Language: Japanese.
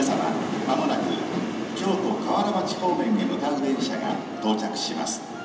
皆様まもなく京都河原町方面へ向かう電車が到着します。